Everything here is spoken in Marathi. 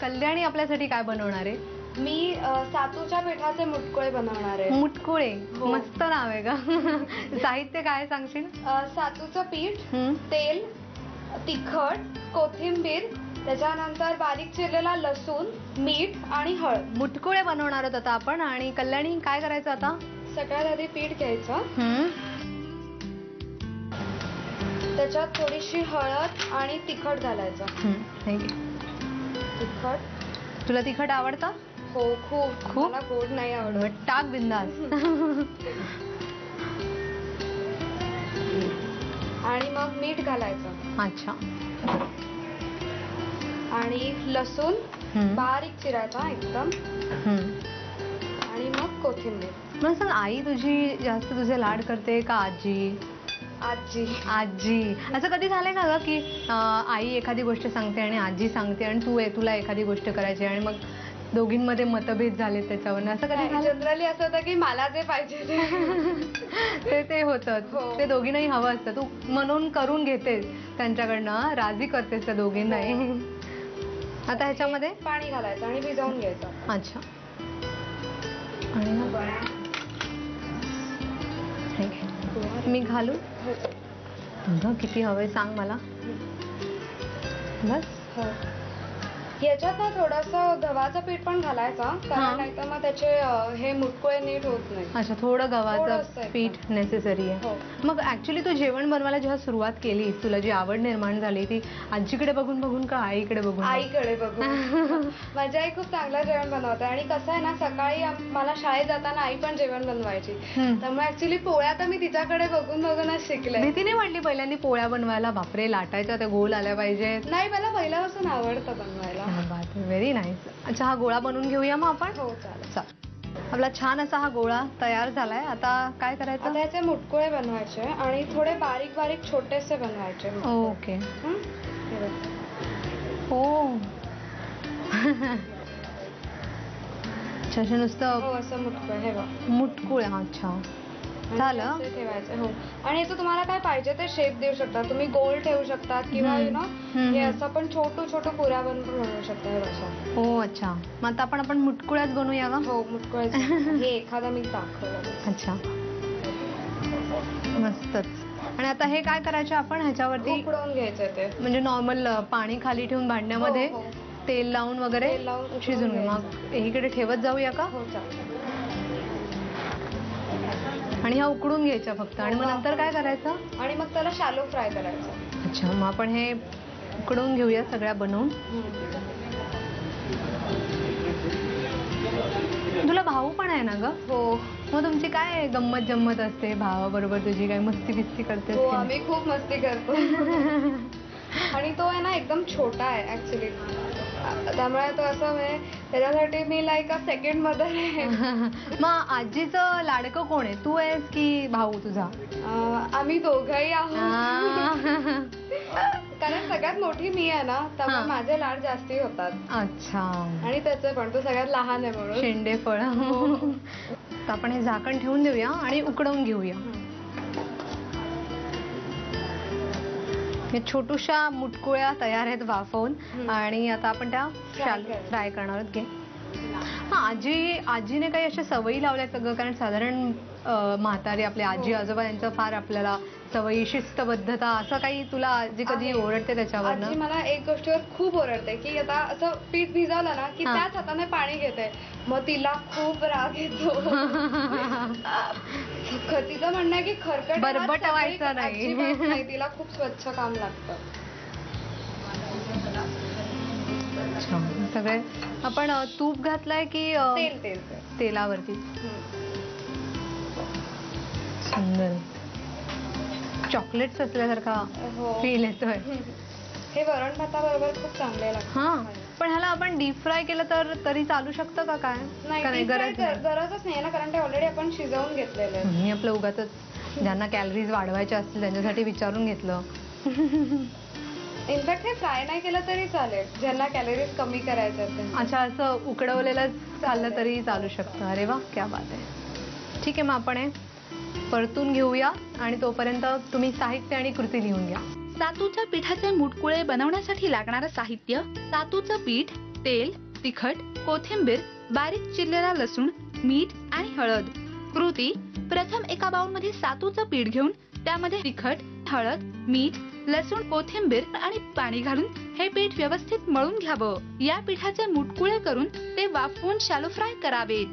कल्याणी आपल्यासाठी काय बनवणार आहे? मी अ, सातूच्या पिठाचे मुटकुळे बनवणार आहे. मुटकुळे? हो. मस्त नाव आहे का? साहित्य काय सांगशील? अ, सातूचं पीठ. तेल तिखट कोथिंबीर त्याच्यानंतर बारीक चिरलेला लसूण मीठ आणि हळद. मुटकुळे बनवणार आहोत आता आपण. आणि कल्याणी काय करायचं आता? सगळ्यात आधी पीठ घ्यायचं. त्याच्यात थोडीशी हळद आणि तिखट घालायचं. तिखट. तुला तिखट आवडतं? हो खूप. खूप? मला गोड नाही आवडत. टाक बिंदास. आणि मग मीठ घालायचं. अच्छा. आणि लसूण हम्म. बारीक चिरायचा एकदम. हम्म. आणि मग कोथिंबीर. मला सांग आई तुझी जास्त तुझे लाड करते का आजी? आजी आजी. असं कधी झालंय का ग की अं, आई एखादी गोष्ट सांगते आणि आजी सांगते आणि तू तुला एखादी गोष्ट करायची आणि मग दोघींमध्ये मतभेद झाले त्याच्यावर असं कधी झालं? जनरली असं होतं की मला जे पाहिजे ते. ते ते होतं. हो. ते दोघींनाही हवं असतं. तू म्हणून करून घेतेस त्यांच्याकडनं राजी करतेस त्या दोघींनाही. आता ह्याच्यामध्ये? पाणी घालायचं आणि भिजवून घ्यायचं. अच्छा. मी घालू हो. अगं किती हवंय सांग मला बस हो. याच्यात ना थोडस गव्हाचं पीठ पण घालायचं. कारण नाहीतर मग त्याचे अं, हे मुटकुळे नीट होत नाही. अच्छा थोडं गव्हाचं. पीठ नेसेसरी आहे. हो. मग ऍक्च्युली तू जेवण बनवायला जेव्हा सुरुवात केलीस तुला जी आवड निर्माण झाली ती आजीकडे बघून बघून का आईकडे बघून? आईकडे बघू माझी आई खूप चांगलं जेवण बनवते आणि कसं आहे ना सकाळी आम- मला शाळेत जाताना आई पण जेवण बनवायची. हम्म. त्यामुळे ऍक्च्युली पोळ्या तर मी तिच्याकडे बघून बघूनच शिकले. भीती नाही वाटली पहिल्यांदा पोळ्या बनवायला बापरे लाटायच्या त्या गोल आल्या पाहिजेत. नाही मला पहिल्यापासून आवडतं बनवायला. नाईस अच्छा हा गोळा बनवून घेऊया मग आपण? हो चालेल. आपला छान असा हा गोळा तयार झालाय. आता काय करायचं? आता याचे मुटकुळे बनवायचे आणि थोडे बारीक बारीक छोटेसे बनवायचे ओके. हं? हे बघ. हो. अच्छा अच्छा नुसतं हो असं मुटकुळे हे बघ. मुटकुळे अच्छा. झालं? ठेवायचे हो. आणि याचं तुम्हाला काय पाहिजे ते शेप देऊ शकता. तुम्ही गोल ठेवू शकता किंवा. यु नो हे. असं पण छोटू छोटू पुऱ्या बनवून बनवू शकता हे हो अच्छा. मग आता आपण आपण मुटकुळ्याच बनवूया का? हो मुटकुळे हे एखादा मी दाखवलं. अच्छा. मस्तच. आणि आता हे काय करायचे आपण? ह्याच्यावरती उकडवून घ्यायचं ते. म्हणजे नॉर्मल पाणी खाली ठेवून भांड्यामध्ये हो, हो. तेल लावून वगैरे तेल लावून उकळून शिजून. मग. एकीकडे ठेवत जाऊया का? हो चालेल. आणि ह्या उकडून घ्यायच्या फक्त. आणि मग हो, नंतर काय करायचं? आणि मग त्याला शालो फ्राय करायचं. अच्छा मग आपण हे उकडून घेऊया सगळ्या बनवून. तुला भाऊ पण आहे ना ग? हो. मग तुमची काय गंमत जम्मत असते भावाबरोबर तुझी? काय मस्ती बिस्ती करते हो आम्ही खूप मस्ती करतो. आणि तो आहे ना एकदम छोटा आहे ऍक्च्युली त्यामुळे तो असं म्हणजे त्याच्यासाठी मी लाईक अ सेकंड मदर आहे. मग आजीचं लाडकं कोण आहे? तू आहेस की भाऊ तुझा? अं, आम्ही दोघंही आहोत. कारण सगळ्यात मोठी मी आहे ना त्यामुळे हा. माझे लाड जास्ती होतात. अच्छा. आणि त्याचे पण तो सगळ्यात लहान आहे म्हणून. शेंडे फळ. तर आपण हे झाकण ठेवून देऊया आणि उकडवून घेऊया. या छोटूशा मुटकुळ्या तयार आहेत वाफवून. आणि आता आपण त्या. फ्राय करणार आहोत घे हा आजी आजीने काही अशा सवयी लावल्यात का ग कारण साधारण म्हातारी आपले आजी. आजोबा यांचं फार आपल्याला सवयी शिस्तबद्धता असं काही तुला आजी कधी. ओरडते आजी त्याच्यावर मला एक गोष्टीवर खूप ओरडते की आता असं पीठ भिजवलं ना की. त्याच हाताने पाणी घेते मग तिला खूप राग येतो तिचं म्हणणं आहे की खरकट सगळी- नाही. अजिबात नाही तिला खूप स्वच्छ काम लागतं सगळे. आपण अं, तूप घातलंय की अं, तेल तेल तेल. तेलावरती? हम्म. सुंदर. चॉकलेट्स असल्यासारखा हो. फील येतोय. हे वरण भाताबरोबर खूप चांगले हा. पण ह्याला आपण डीप फ्राय केलं तर तरी चालू शकतं का काय? नाही deep fry गरजच नाही ना कारण ते ऑलरेडी आपण शिजवून घेतलेले आहे. मी आपलं उगाच ज्यांना कॅलरीज वाढवायच्या असतील त्यांच्यासाठी विचारून घेतलं. इनफॅक्ट हे फ्राय नाही केलं तरी चालेल. ज्यांना कॅलरीज कमी करायच्या आहेत त्यांना. अच्छा असं उकडवलेलंच खाल्लं तरी चालू शकतं. अरे वा क्या बात आहे. ठीक आहे मग आपण हे परतून घेऊया आणि तोपर्यंत तुम्ही साहित्य आणि कृती लिहून घ्या. सातूच्या पिठाचे मुटकुळे बनवण्यासाठी लागणारं साहित्य सातूचं पीठ तेल तिखट कोथिंबीर बारीक चिरलेला लसूण मीठ आणि हळद. कृती प्रथम एका बाउलमध्ये सातूचं पीठ घेऊन त्यामध्ये तिखट हळद मीठ लसूण कोथिंबीर आणि पाणी घालून हे पीठ व्यवस्थित मळून घ्यावं. या पिठाचे मुटकुळे करून ते वाफवून शालो फ्राय करावेत.